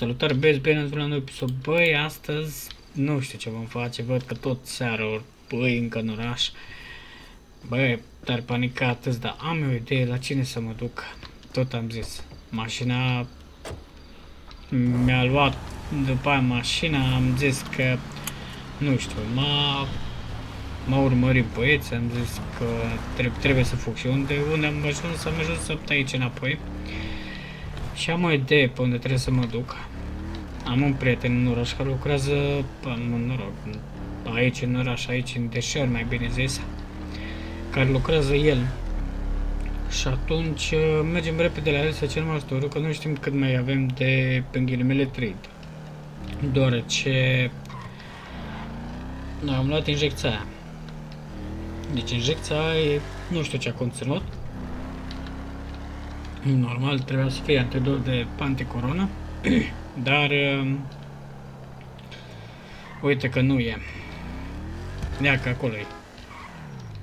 Salutare, băieți, bine ați venit la noi episod. Băi, astăzi nu știu ce vom face, văd că tot seara băi încă în oraș. Băi, dar panicat atât, dar am o idee la cine să mă duc. Tot am zis. Mașina mi-a luat după aia mașina, am zis că nu știu, m-a m-a urmărit băieți, am zis că trebuie, trebuie să fug și unde, unde am ajuns, am ajuns să aici înapoi. Și am o idee pe unde trebuie să mă duc. Am un prieten în oraș care lucrează, în noroc, aici în oraș, aici în deșert, mai bine zis, care lucrează el. Și atunci uh, mergem repede la el să cerem ajutorul, că nu știm cât mai avem de, pe ghilimele, trade. Deoarece noi am luat injecția aia. Deci injecția e, nu știu ce a conținut, Normal trebuia să fie antidot de anticorona, dar uh, uite că nu e. Ia că acolo e.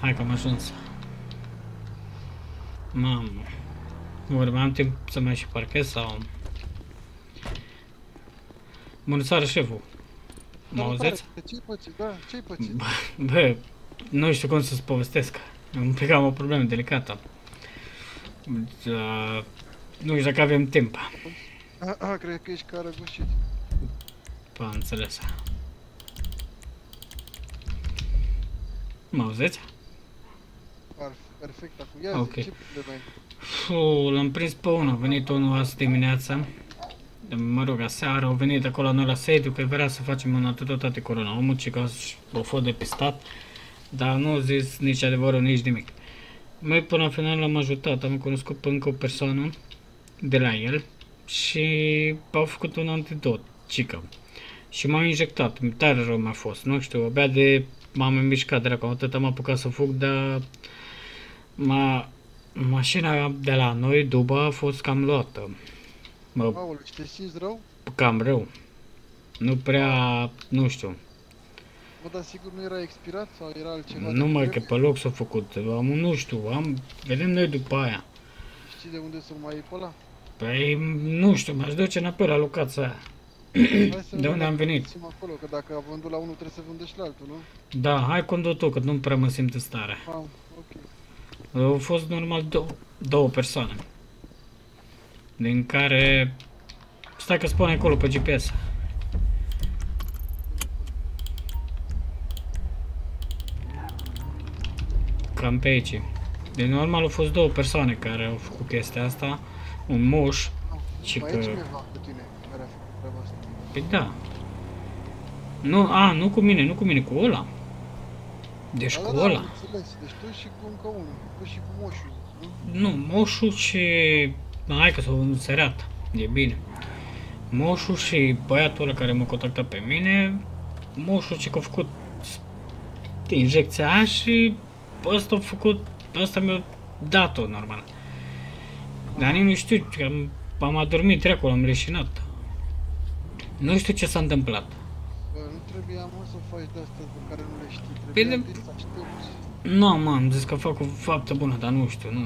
Hai că am ajuns. Mamă. Urmă, am timp să mai și parchez sau... Bună seara, șeful. Mă auziți? Ce-i pățit? Da, ce-i pățit? Bă, nu știu cum să-ți povestesc. Am plecat o problemă delicată. Da, nu știu dacă avem timp. A, a cred că ești ca răgușit. Pa, înțeles. Mă auziți? Perfect, acum ia okay. ce probleme L-am prins pe unul, a venit unul azi dimineața. Mă rog, aseară au venit acolo la noi la sediu că vrea să facem un antidotat corona. Omul ce că a fost depistat, dar nu a zis nici adevărul, nici nimic. Mai până la final l-am ajutat, am cunoscut pe încă o persoană de la el și au făcut un antidot, cică. Și m-am injectat, tare rău mi-a fost, nu știu, abia de m-am mișcat dracu, atât am apucat să fug, dar ma, mașina de la noi, după, a fost cam luată. Mă, Aole, te simți rău? Cam rău. Nu prea, nu știu. Bă, dar sigur nu era expirat sau era altceva? Nu mai că pe loc s-a făcut. Am, nu știu, am, vedem noi după aia. Știi de unde să mai iei pe ăla? Păi, nu știu, m-aș duce înapoi la locația aia. de unde am venit? acolo, că dacă a vândut la unul trebuie să vândă și la altul, nu? Da, hai condu tu, că nu prea mă simt în stare. Ah, ok. Au fost normal două, două persoane. Din care... Stai că spune acolo pe GPS. cam pe aici. De normal au fost două persoane care au făcut chestia asta. Un moș și că... Păi da. Nu, a, nu cu mine, nu cu mine, cu ăla. Deci da, cu da, ăla. Da, înțeles. Deci tu și cu încă unul, tu și cu moșul. Nu, nu moșul și... Hai că s-au înserat, e bine. Moșul și băiatul ăla care m-a contactat pe mine, moșul ce a făcut injecția aia și ăsta a făcut, ăsta mi-a dat-o normal. Dar nici nu știu, că am, am adormit treacul, am leșinat. Nu știu ce s-a întâmplat. Bă, nu trebuia mă să faci de-astea pe care nu le știi, trebuia de... să aștepți. Nu, mă, am zis că fac o faptă bună, dar nu știu, nu...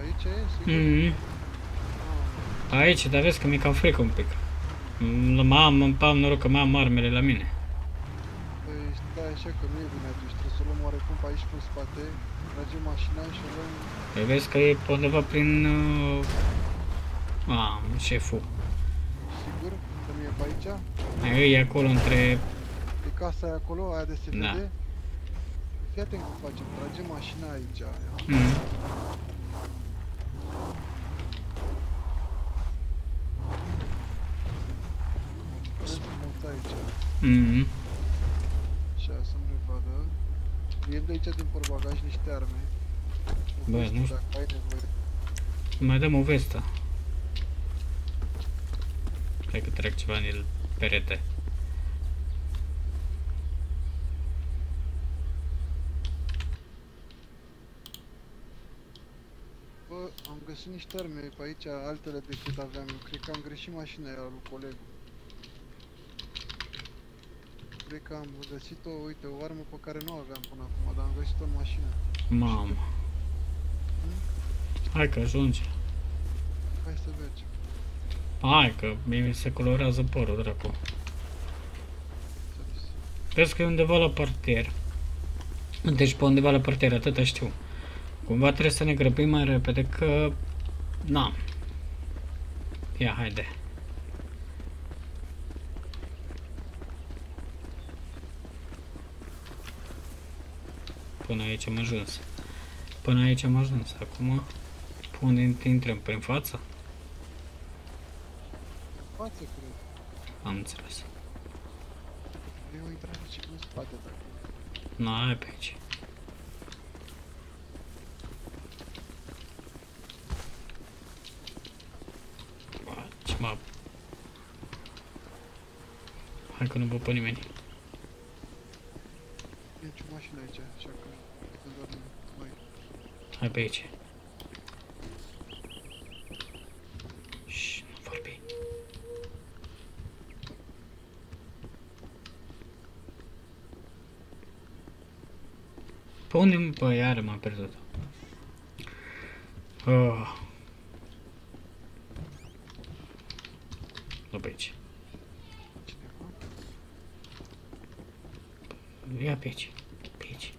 Aici e, sigur? Mm -hmm. Aici, dar vezi că mi-e cam frică un pic. Am, am, am noroc că mai am armele la mine. Păi stai așa că nu e bine atunci să luăm oarecum pe aici pe spate, tragem mașina și o luăm... Păi vezi că e pe undeva prin... Uh... Ah, șeful. Sigur? Că nu e pe aici? E acolo între... E casa aia acolo, aia de se da. vede? Fii atent cum facem, tragem mașina aici. Mm. Mm-hmm. Iei de aici din porbagaj niște arme. Bă, nu știu. Dacă ai nevoie. Mai dăm o vestă. Cred că trec ceva în perete. Bă, am găsit niște arme pe aici, altele decât aveam. Eu cred că am greșit mașina aia lui colegul cred că am găsit-o, uite, o armă pe care nu aveam până acum, dar am găsit-o în mașină. Mamă. Hmm? Hai că ajunge. Hai să mergem. Hai că mie mi se colorează părul, dracu. Înțeles. Crezi că e undeva la parter. Deci pe undeva la parter, atâta știu. Cumva trebuie să ne grăbim mai repede că... Na. Ia, haide. Până aici am ajuns. Până aici am ajuns. Acum, pe unde intrăm? Prin față? Față, cred. Am înțeles. E o intrare și în spate, dacă... Nu, hai pe aici. Bă, Ce mă... Hai că nu văd pe nimeni. E nici o mașină aici, așa că... Când dormim noi. Hai pe aici. Șș, nu vorbi. Pe unde, bă, iară m-am pierdut. Oh. Nu pe aici. Cineva? Ia pe aici. Pe aici.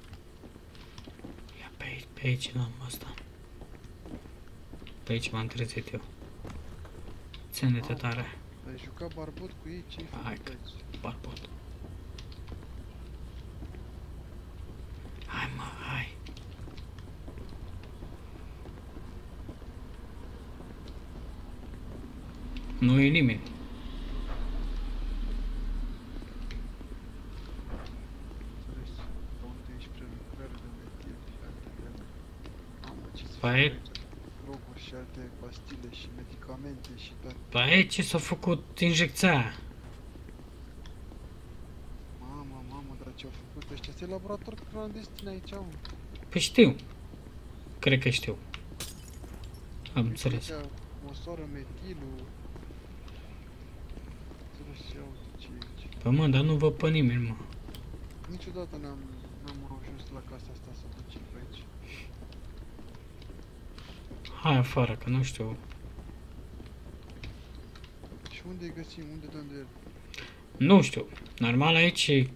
Ia pe aici, pe aici, n-am asta. Pe aici m-am trezit eu. Ține-te tare. Ai jucat barbot cu ei? Ce-ai Hai făcut că- aici? Barbot. Hai mă, hai. Nu e nimeni. Înțeles. Pe unde ești prelucrare de metil și alte grele. Mamă, ce se Păi- face aici? Droguri și alte pastile și medicamente și toate. Păi aici s-a făcut injecția aia. Mamă, mamă, dar ce au făcut ăștia? Ți laborator clandestin aici, mă. Păi știu. Cred că știu. Am înțeles. Aici Măsoară metilul. Înțeles ce au ce e aici. Păi mă, dar nu văd pe nimeni, mă. Niciodată n-am, n-am ajuns la casa asta să ducem pe aici. Hai afară, că nu știu. Și unde îi găsim? Unde dăm de el? Nu știu. Normal aici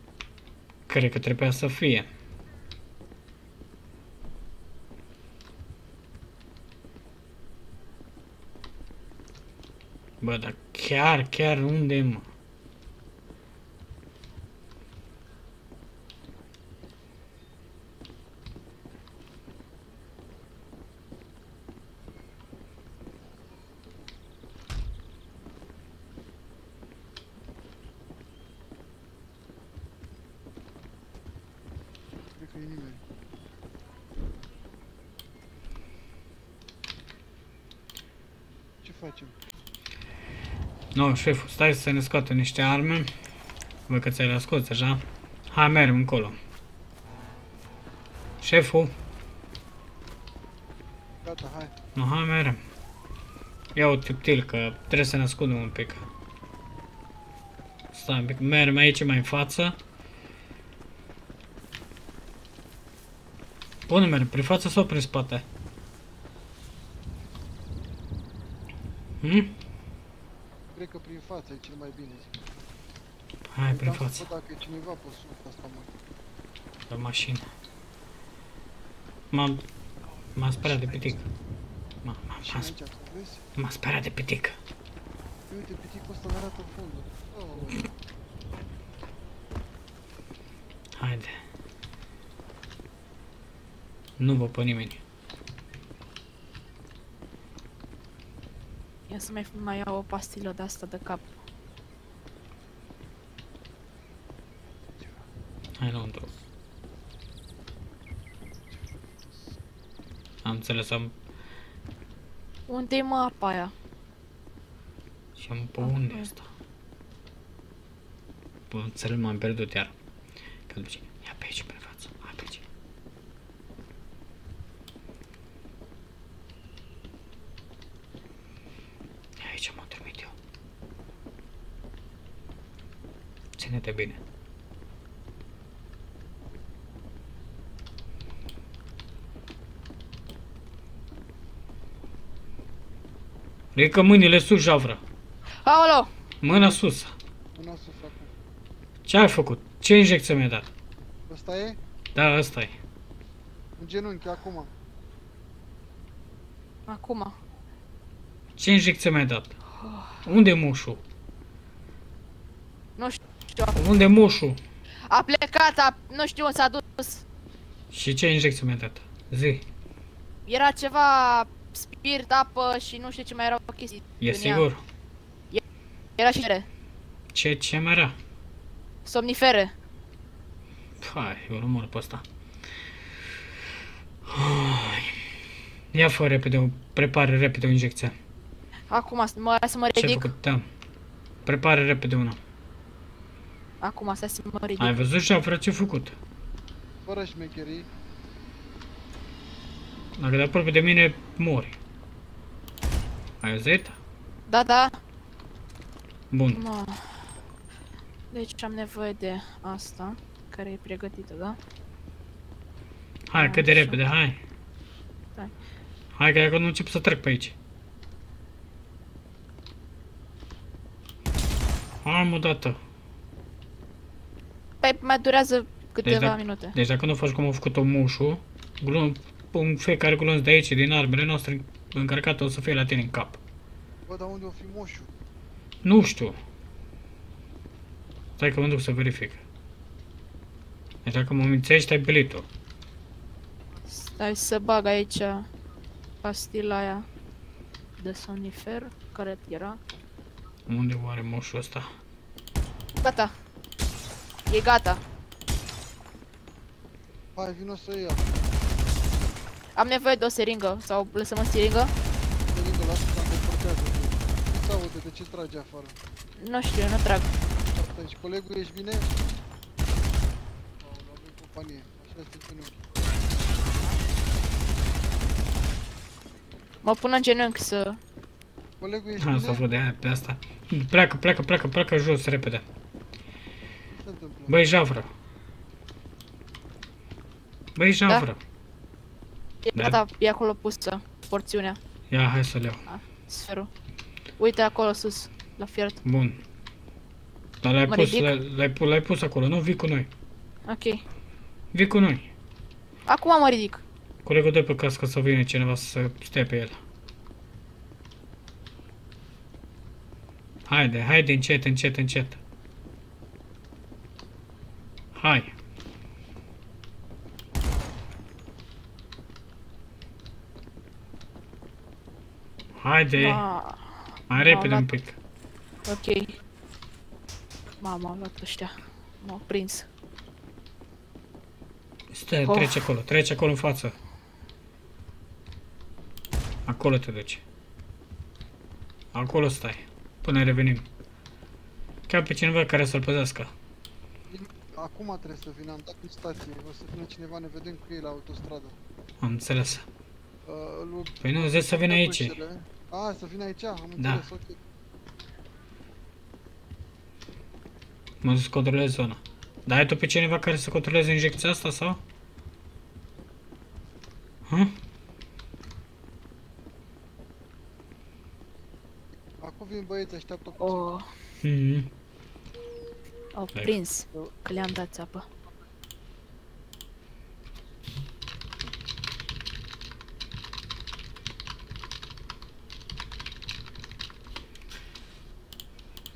cred că trebuia să fie. Bă, dar chiar, chiar unde, mă? Cred că e nimeni. Ce facem? Nu, șeful, stai să ne scoată niște arme. Văd că ți-ai ascult deja. Hai, mergem încolo. Șeful, Gata, hai. nu, hai, mergem. Ia o tiptil, că trebuie să ne ascundem un pic. Stai un pic, mergem aici mai în față. Unde mergem? Prin față sau prin spate? Hmm? Cred că prin față e cel mai bine. Hai, prin Vreau să față. văd dacă e cineva pe sub asta, mă. La mașină. M-am... M-am speriat de pitic. M-am Și m-am aici, tu vezi? m-am speriat de pitic. Uite, piticul ăsta ne arată fundul. Oh, Haide. Nu văd pe nimeni. Ia să mai, mai iau o pastilă de asta de cap. Hai înăuntru. Am înțeles, am... Unde-i mă apa aia? Și am pe unde e asta? Bă, înțeles, m-am pierdut iar. Că după ce... Ia pe aici, pe față. Hai pe aici. Ia aici m-am dormit eu. Ține-te bine. Ridică mâinile sus, javră. Aolo! Mâna sus. Mâna sus acum. Ce ai făcut? Ce injecție mi-ai dat? Ăsta e? Da, ăsta e. În genunchi, acum. Acum. Ce injecție mi-ai dat? Unde e moșul? Nu știu. Unde e moșul? A plecat, a... nu știu unde s-a dus. Și ce injecție mi-ai dat? Zi. Era ceva spirit, apă și nu știu ce mai erau chestii. E în ea. sigur? Era și mere. Ce, ce mai era? Somnifere. Hai, eu nu mor pe ăsta. Hai. Ia fă repede, o- prepară repede o injecție. Acum, mă, să mă Ce ai ridic. făcut? Da. Prepară repede una. Acum, stai să mă ridic. Ai văzut și afră ce ai făcut? Fără șmecherii. Dacă de aproape de mine, mori. Ai auzit? Da, da. Bun. Mă. Deci am nevoie de asta, care e pregătită, da? Hai, cât de Așa. repede, hai. Stai. Hai că acum nu încep să trec pe aici. Am o dată. Păi mai durează câteva dacă- minute. Deci dacă nu faci cum a făcut-o mușul, glon, în fiecare glonț de aici, din armele noastre, încărcată o să fie la tine în cap. Bă, dar unde o fi moșul? Nu știu. Stai că mă duc să verific. Deci dacă mă mințești, ai belit-o. Stai să bag aici pastila aia de somnifer, care era. Unde oare moșul ăsta? Gata. E gata. Hai, vino să ia. Am nevoie de o seringă sau lăsăm o seringă? Părinte, lasă că am deportează. Ce aude? De ce trage afară? Nu știu, nu trag. Asta ești colegul, ești bine? Aoleu, avem companie. Așa este genunchi. Mă pun în genunchi să... Colegul, ești Asta bine? vreo de aia, pe asta. Pleacă, pleacă, pleacă, pleacă jos, repede. Ce se întâmplă? Băi, javră. Băi, javră. E Da. gata, e acolo pusă porțiunea, Ia, hai să le iau. sferul. Uite acolo sus, la fiert. Bun. Dar l-ai Mă pus, ridic? l-ai, l-ai pus, l-ai pus acolo, nu? Vii cu noi. Ok. Vii cu noi. Acum mă ridic. Colegul de pe cască să vină cineva să stea pe el. Haide, haide, încet, încet, încet. Hai. Haide, Ma... mai m-au repede luat. un pic. Ok. Mama, am luat ăștia. M-au prins. Stai, Of. trece acolo, trece acolo în față. Acolo te duci. Acolo stai, până revenim. Ca pe cineva care să-l păzească. Acum trebuie să vină, am dat în stație. O să vină cineva, ne vedem cu ei la autostradă. Am înțeles. Uh, lui... Păi nu, zici să vină aici. Bușele. A, să vină aici? Am Da. înțeles, ok. Mă duc să controlez zona. Dar ai tu pe cineva care să controleze injecția asta sau? Hă? Acum vin băieți, așteaptă puțin. O, Mhm. au Hai. prins. Că le-am dat țapă.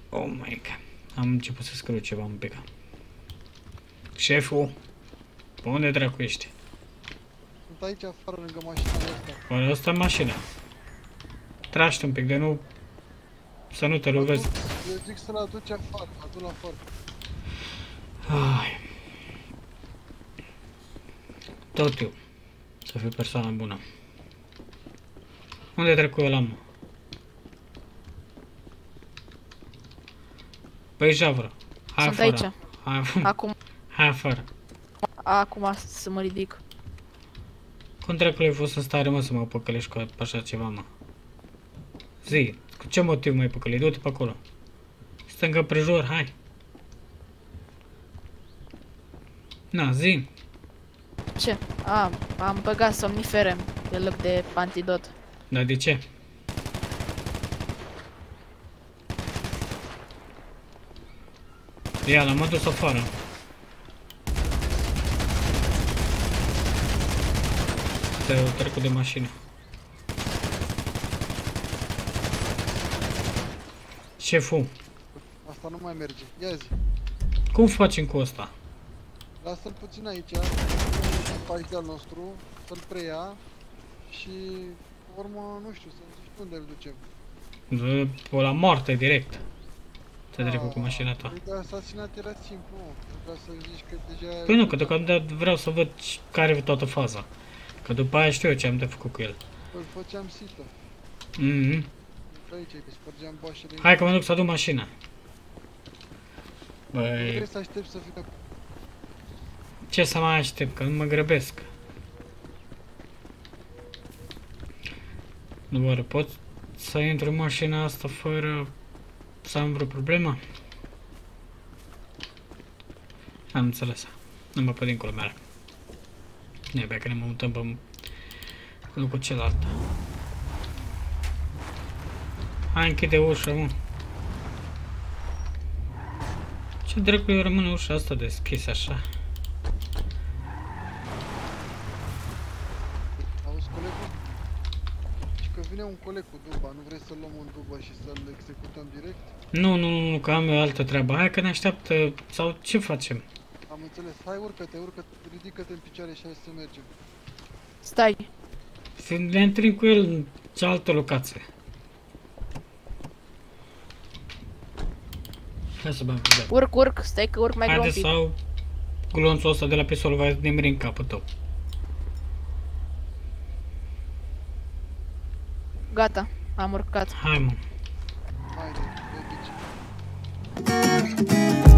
Oh my god. Am început să scriu ceva un pic. Șeful, pe unde dracu ești? Sunt aici afară lângă mașina asta. Oare ăsta e mașina? Traște un pic de nu... Să nu te lovezi. Eu zic să-l aduci afară, adu-l afară. Ai. Tot eu. Să fiu persoana bună. Unde trec cu ăla, mă? Păi, javră. Hai Sunt afară. aici. Hai, afară. Acum, Hai afară. acum să mă ridic. Cum dracului ai fost în stare, mă, să mă păcălești cu așa ceva, mă? Zi, cu ce motiv mai păcălit? Du-te pe acolo. Stângă prejur, hai. Na, zi. Ce? A, am băgat somnifere pe loc de antidot. Dar de ce? Ia, l-am adus afară. Te-au trecut de mașină. Șeful, Asta nu mai merge. Ia zi. cum facem cu ăsta? Lasă-l puțin aici, pe aici de-al nostru, să-l preia și, pe urmă, nu știu, să-mi zici unde îl ducem. Dă pe la moarte direct. Te trecut cu mașina ta. Păi de asasinat era simplu, mă. Trebuia să zici că deja... Păi nu, că deocamdată vreau să văd ce- care e toată faza. Că după aia știu eu ce am de făcut cu el. Îl făceam sită. Mhm. Pe aici, că spărgeam boașele. Hai că mă duc să aduc mașina. Nu Băi, trebuie să aștept să vină... ce să mai aștept, că nu mă grăbesc. Nu oare pot să intru în mașina asta fără să am vreo problemă? Am înțeles. Nu mă pot dincolo merg. Nu e bine că ne mutăm pe locul celălalt. Hai închide ușa, mă. Ce dracu rămâne ușa asta deschisă așa? Auzi, colegul? Și că vine un coleg cu duba, nu vrei să luăm un dubă și să-l executăm direct? Nu, nu, nu, nu, că am eu altă treabă. Hai că ne așteaptă, sau ce facem? Am înțeles. Hai, urcă-te, urcă-te, ridică-te în picioare și hai să mergem. Stai. Să ne întâlnim cu el în cealaltă locație. Hai să băm cu bem. Urc, urc, stai că urc mai greu un Haide pic. sau glonțul ăsta de la pistol va nemeri în capul tău. Gata, am urcat. Hai mă. Haide, pe bici.